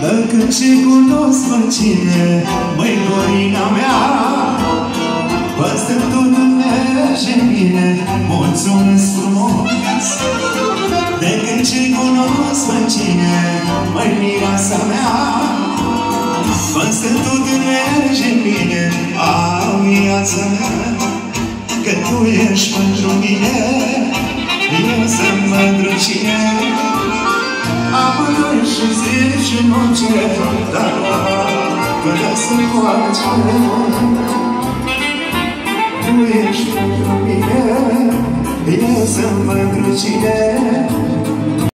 ce cunosc pe cine, măi Corina mea Păstă totul merge bine, mulțumesc frumos! De când ce cunosc pe cine, măi mireasa mea Păstă totul merge bine, au viața mea Că tu ești pentru mine, în orice, dar până să coace. Tu ești pentru mine, eu sunt pentru cine,